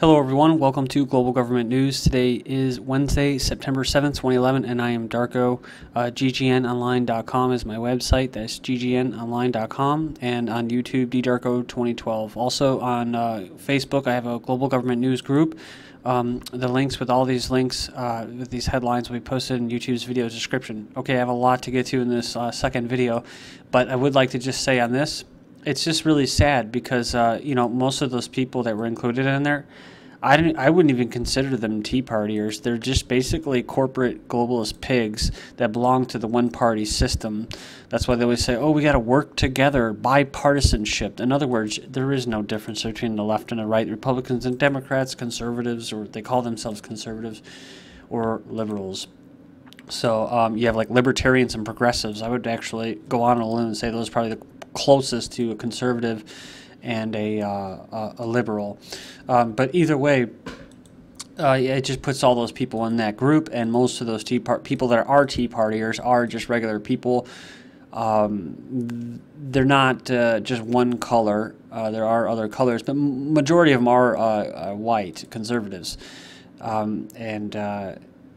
Hello, everyone. Welcome to Global Government News. Today is Wednesday, September 7th, 2011, and I am Darko. Uh, GGNonline.com is my website. That's GGNonline.com. And on YouTube, DDarko2012. Also on uh, Facebook, I have a Global Government News group. Um, the links with all these links, uh, with these headlines, will be posted in YouTube's video description. Okay, I have a lot to get to in this uh, second video, but I would like to just say on this it's just really sad because uh, you know most of those people that were included in there, I didn't, I wouldn't even consider them Tea Partiers. They're just basically corporate globalist pigs that belong to the one-party system. That's why they always say, "Oh, we got to work together, bipartisanship." In other words, there is no difference between the left and the right, Republicans and Democrats, conservatives, or they call themselves conservatives, or liberals. So um, you have like libertarians and progressives. I would actually go on a limb and say those are probably the closest to a conservative and a, uh, a liberal. Um, but either way, uh, it just puts all those people in that group, and most of those tea part people that are Tea Partiers are just regular people. Um, they're not uh, just one color. Uh, there are other colors, but majority of them are uh, uh, white conservatives, um, and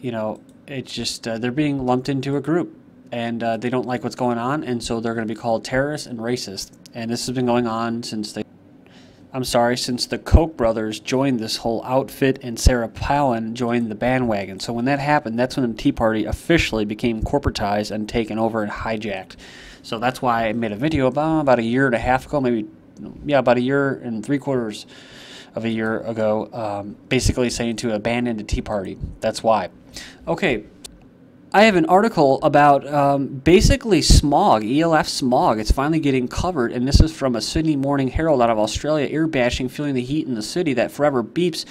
you know it's just they're being lumped into a group and uh, they don't like what's going on, and so they're going to be called terrorists and racist. And this has been going on since they, I'm sorry, since the Koch brothers joined this whole outfit and Sarah Palin joined the bandwagon. So when that happened, that's when the Tea Party officially became corporatized and taken over and hijacked. So that's why I made a video about about a year and a half ago, maybe, yeah, about a year and three quarters of a year ago, um, basically saying to abandon the Tea Party. That's why. Okay, I have an article about um, basically smog, ELF smog. It's finally getting covered, and this is from a Sydney Morning Herald out of Australia. Air bashing, feeling the heat in the city that forever beeps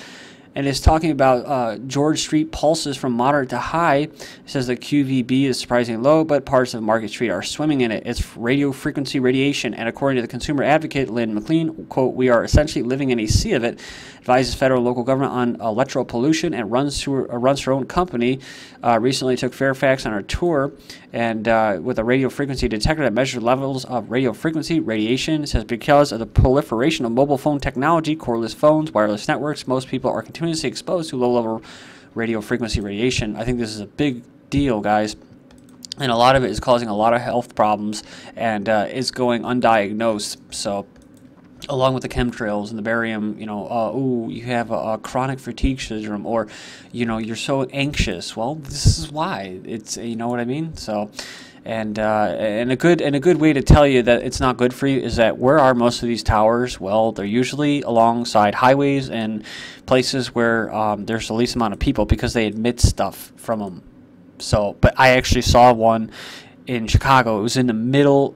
and is talking about uh, George Street pulses from moderate to high. It says the QVB is surprisingly low, but parts of Market Street are swimming in it. It's radio frequency radiation, and according to the consumer advocate Lyn McLean, quote, we are essentially living in a sea of it. Advises federal and local government on electro pollution and runs uh, runs her own company. Uh, recently took Fairfax on a tour and uh, with a radio frequency detector that measures levels of radio frequency radiation. It says because of the proliferation of mobile phone technology, cordless phones, wireless networks, most people are continuously exposed to low-level radio frequency radiation. I think this is a big deal, guys. And a lot of it is causing a lot of health problems and uh, is going undiagnosed. So along with the chemtrails and the barium, you know, uh, ooh, you have a, a, chronic fatigue syndrome, or, you know, you're so anxious. Well, this is why. It's, you know what I mean? So, and uh, and a good and a good way to tell you that it's not good for you is that where are most of these towers? Well, they're usually alongside highways and places where um, there's the least amount of people because they emit stuff from them. So, but I actually saw one in Chicago. It was in the middle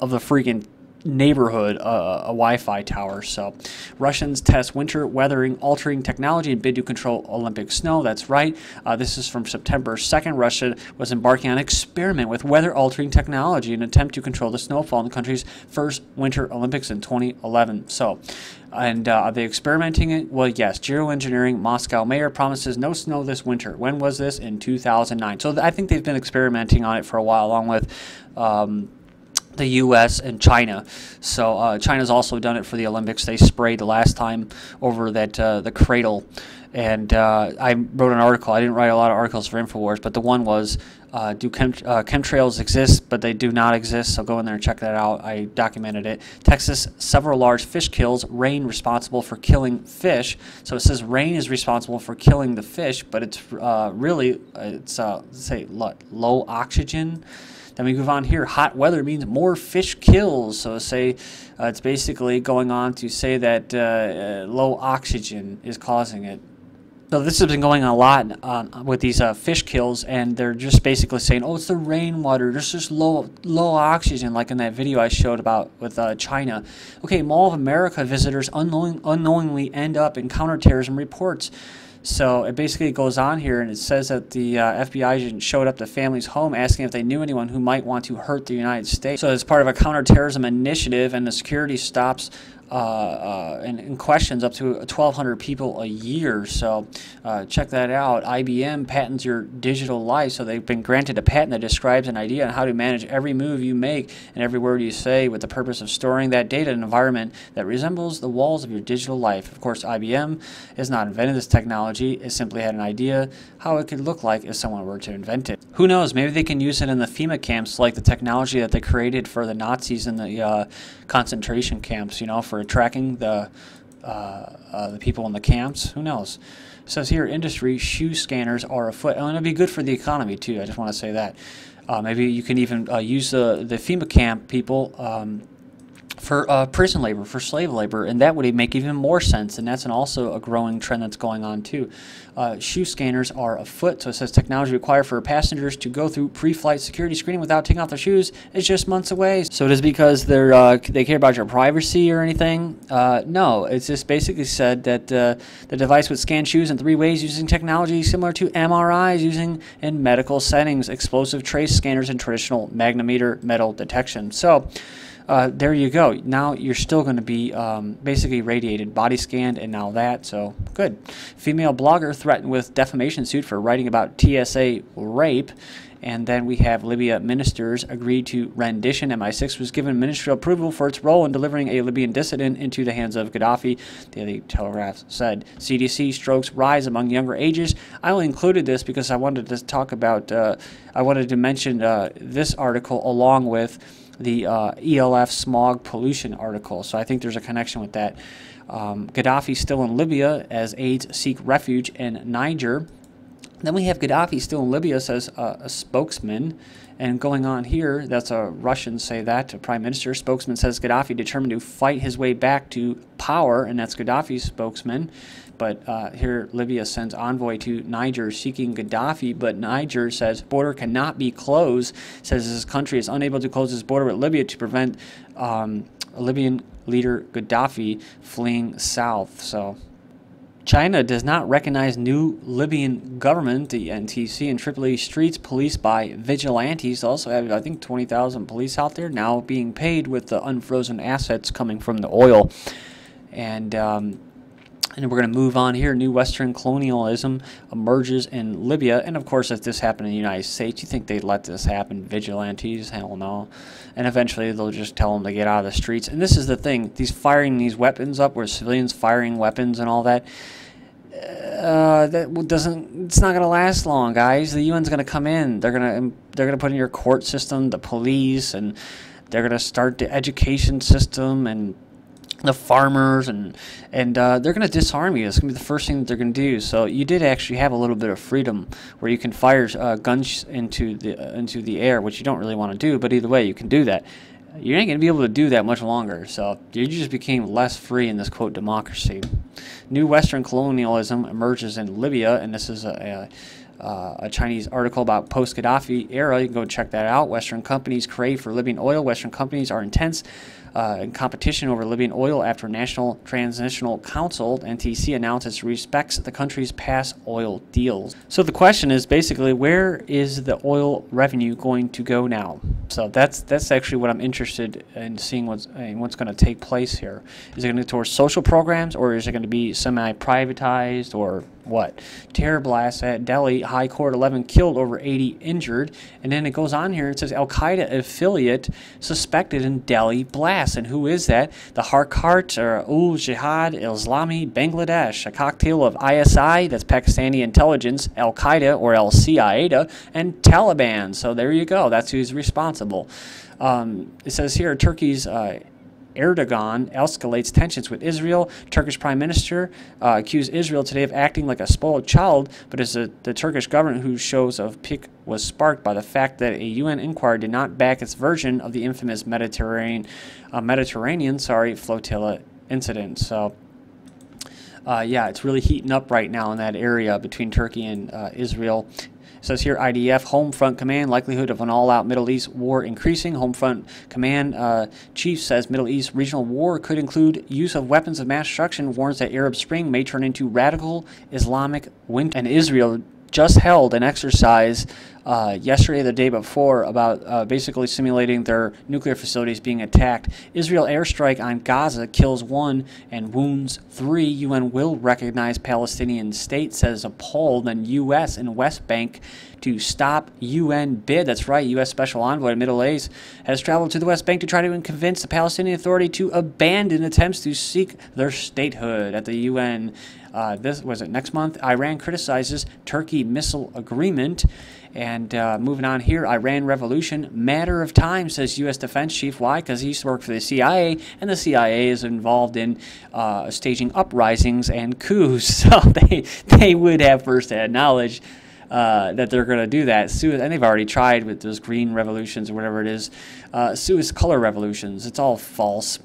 of the freaking neighborhood uh, a Wi-Fi tower. So Russians test winter weathering altering technology and bid to control Olympic snow. That's right. Uh, this is from September 2nd. Russia was embarking on an experiment with weather altering technology in an attempt to control the snowfall in the country's first Winter Olympics in 2011. So and uh, are they experimenting it? Well, yes. Geoengineering Moscow mayor promises no snow this winter. When was this? In 2009. So I think they've been experimenting on it for a while, along with um, the U.S. and China. So uh, China's also done it for the Olympics. They sprayed the last time over that uh, the cradle, and uh, I wrote an article. I didn't write a lot of articles for Infowars, but the one was uh, do chem uh, chemtrails exist, but they do not exist. So go in there and check that out. I documented it. Texas, several large fish kills. Rain responsible for killing fish. So it says rain is responsible for killing the fish, but it's uh, really it's say low oxygen. Then we move on here. Hot weather means more fish kills. So say uh, it's basically going on to say that uh, uh, low oxygen is causing it. So this has been going on a lot uh, with these uh, fish kills, and they're just basically saying, "Oh, it's the rainwater. There's just low low oxygen," like in that video I showed about with uh, China. Okay, Mall of America visitors unknowing, unknowingly end up in counterterrorism reports. So it basically goes on here and it says that the uh, FBI agent showed up to family's home asking if they knew anyone who might want to hurt the United States. So it's part of a counterterrorism initiative and the security stops uh, uh, and, and, questions up to 1,200 people a year. So uh, check that out. IBM patents your digital life. So they've been granted a patent that describes an idea on how to manage every move you make and every word you say with the purpose of storing that data in an environment that resembles the walls of your digital life. Of course, IBM has not invented this technology. It simply had an idea how it could look like if someone were to invent it. Who knows? Maybe they can use it in the FEMA camps like the technology that they created for the Nazis in the uh, concentration camps, you know, for for tracking the uh, uh, the people in the camps. Who knows? It says here, industry shoe scanners are afoot. Oh, and it'd be good for the economy too. I just want to say that. Uh, maybe you can even use the the FEMA camp people. Um, for uh, prison labor, for slave labor, and that would make even more sense. And that's an also a growing trend that's going on too. Uh, shoe scanners are afoot, so it says technology required for passengers to go through pre-flight security screening without taking off their shoes is just months away. So it is because they're uh, they care about your privacy or anything? Uh, no, it's just basically said that uh, the device would scan shoes in three ways using technology similar to MRIs using in medical settings, explosive trace scanners, and traditional magnetometer metal detection. So uh, there you go. Now you're still going to be um, basically radiated, body scanned, and now that. So good. Female blogger threatened with defamation suit for writing about TSA rape. And then we have Libya ministers agreed to rendition. MI6 was given ministerial approval for its role in delivering a Libyan dissident into the hands of Gaddafi. Daily Telegraph said CDC strokes rise among younger ages. I only included this because I wanted to talk about, uh, I wanted to mention uh, this article along with the uh, ELF smog pollution article. So I think there's a connection with that. Um, Gaddafi still in Libya as aides seek refuge in Niger. Then we have Gaddafi still in Libya, says uh, a spokesman. And going on here, that's a Russian say that, a prime minister. Spokesman says Gaddafi determined to fight his way back to power, and that's Gaddafi's spokesman. But uh, here, Libya sends envoy to Niger seeking Gaddafi, but Niger says border cannot be closed. Says his country is unable to close its border with Libya to prevent um, Libyan leader Gaddafi fleeing south. So. China does not recognize new Libyan government, the NTC, in Tripoli streets policed by vigilantes. Also have, I think, 20,000 police out there now being paid with the unfrozen assets coming from the oil. And um, and we're going to move on here. New Western colonialism emerges in Libya. And of course, if this happened in the United States, you think they'd let this happen? Vigilantes? Hell no. And eventually they'll just tell them to get out of the streets. And this is the thing these firing these weapons up, where civilians firing weapons and all that. Uh, that doesn't. It's not going to last long, guys. The UN's going to come in. They're going to. They're going to put in your court system, the police, and they're going to start the education system and the farmers and and uh, they're going to disarm you. It's going to be the first thing that they're going to do. So you did actually have a little bit of freedom where you can fire uh, guns into the uh, into the air, which you don't really want to do. But either way, you can do that. You ain't going to be able to do that much longer. So you just became less free in this quote democracy. New Western colonialism emerges in Libya, and this is a, a uh, a Chinese article about post Gaddafi era. You can go check that out. Western companies crave for Libyan oil. Western companies are intense uh, in competition over Libyan oil after National Transitional Council (NTC) announced it respects the country's past oil deals. So the question is basically, where is the oil revenue going to go now? So that's that's actually what I'm interested in seeing what's in what's going to take place here. Is it going to go towards social programs, or is it going to be semi-privatized, or what? Terror blast at Delhi High Court 11 killed, over 80 injured, and then it goes on here. It says Al Qaeda affiliate suspected in Delhi blast, and who is that? The Harkat or Ul Jihad Islami Bangladesh, a cocktail of ISI, that's Pakistani intelligence, Al Qaeda or Al Qaeda, and Taliban. So there you go. That's who's responsible. Um, it says here Turkey's. Uh, Erdogan escalates tensions with Israel. Turkish Prime Minister uh, accused Israel today of acting like a spoiled child, but it's a, the Turkish government whose shows of pique was sparked by the fact that a UN inquiry did not back its version of the infamous Mediterranean, uh, Mediterranean sorry, flotilla incident. So. Uh, yeah, it's really heating up right now in that area between Turkey and uh, Israel. It says here IDF Home Front Command likelihood of an all-out Middle East war increasing. Home Front Command uh, chief says Middle East regional war could include use of weapons of mass destruction. Warns that Arab Spring may turn into radical Islamic winter. And Israel just held an exercise uh, yesterday, the day before, about uh, basically simulating their nuclear facilities being attacked. Israel airstrike on Gaza kills one and wounds three. UN will recognize Palestinian state, says a poll. Then U.S. and West Bank to stop UN bid. That's right, U.S. Special Envoy Middle East has traveled to the West Bank to try to convince the Palestinian Authority to abandon attempts to seek their statehood at the UN. Uh, this was it next month. Iran criticizes Turkey missile agreement. And uh, moving on here, Iran revolution, matter of time, says U.S. Defense Chief. Why? Because he used to work for the CIA, and the CIA is involved in uh, staging uprisings and coups. So they, they would have first-hand knowledge uh, that they're going to do that. and they've already tried with those green revolutions or whatever it is. Uh, Suez color revolutions. It's all false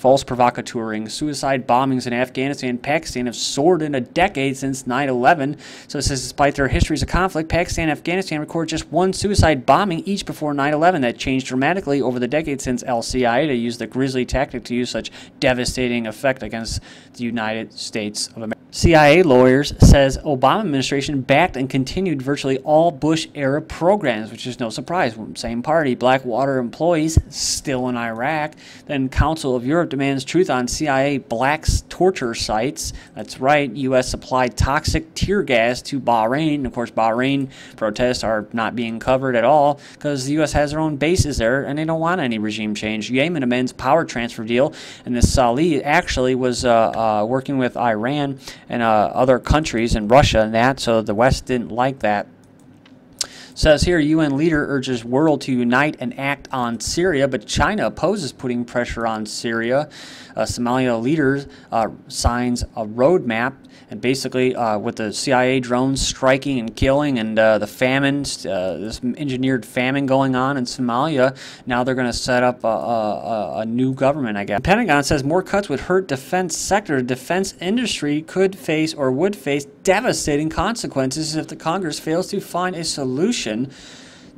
false provocateuring, suicide bombings in Afghanistan and Pakistan have soared in a decade since 9 11. So it says, despite their histories of conflict, Pakistan and Afghanistan record just one suicide bombing each before 9 11. That changed dramatically over the decade since Al Qaeda used the grisly tactic to use such devastating effect against the United States of America. CIA lawyers says Obama administration backed and continued virtually all Bush era programs, which is no surprise. Same party, Blackwater employees still in Iraq. Then Council of Europe demands truth on CIA blacks torture sites. That's right, U.S. supplied toxic tear gas to Bahrain. Of course, Bahrain protests are not being covered at all because the U.S. has their own bases there and they don't want any regime change. Yemen amends power transfer deal, and this Salih actually was uh, uh, working with Iran and uh, other countries and Russia and that, so the West didn't like that. Says here, UN leader urges world to unite and act on Syria, but China opposes putting pressure on Syria. Uh, Somalia leader uh, signs a roadmap, and basically, uh, with the CIA drones striking and killing, and uh, the famine, this engineered famine going on in Somalia, now they're going to set up a, a, a, new government, I guess. The Pentagon says more cuts would hurt defense sector. Defense industry could face or would face devastating consequences if the Congress fails to find a solution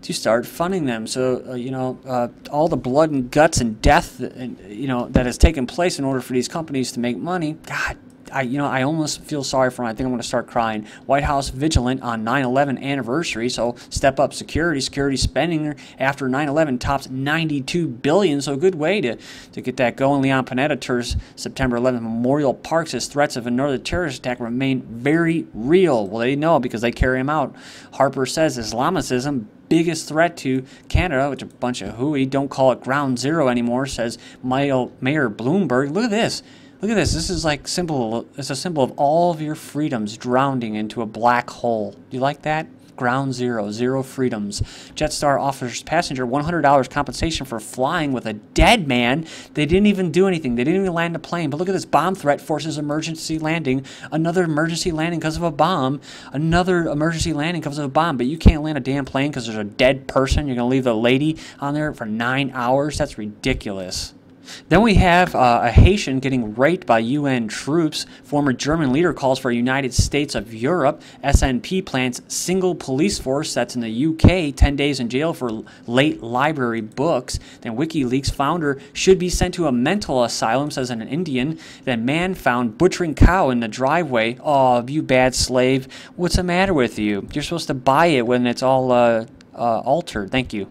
to start funding them. So uh, you know, uh, all the blood and guts and death, that, you know, that has taken place in order for these companies to make money. God, I you know, I almost feel sorry for them. I think I'm going to start crying. White House vigilant on 9/11 anniversary. So step up security. Security spending after 9/11 tops 92 billion. So a good way to to get that going. Leon Panetta tours September 11th Memorial Parks as threats of another terrorist attack remain very real. Well, they know because they carry them out. Harper says Islamicism biggest threat to Canada, which a bunch of hooey, don't call it ground zero anymore, says Mayor Bloomberg. Look at this. Look at this. This is like symbol. It's a symbol of all of your freedoms drowning into a black hole. Do you like that? Ground zero, zero freedoms. Jetstar offers passenger $100 compensation for flying with a dead man. They didn't even do anything. They didn't even land a plane. But look at this bomb threat forces emergency landing. Another emergency landing because of a bomb. Another emergency landing because of a bomb. But you can't land a damn plane because there's a dead person. You're going to leave the lady on there for nine hours? That's ridiculous. Then we have uh, a Haitian getting raped by UN troops. Former German leader calls for United States of Europe. SNP plans single police force that's in the UK, 10 days in jail for late library books. Then WikiLeaks founder should be sent to a mental asylum, says an Indian. Then man found butchering cow in the driveway. Oh, you bad slave. What's the matter with you? You're supposed to buy it when it's all uh, uh, altered. Thank you.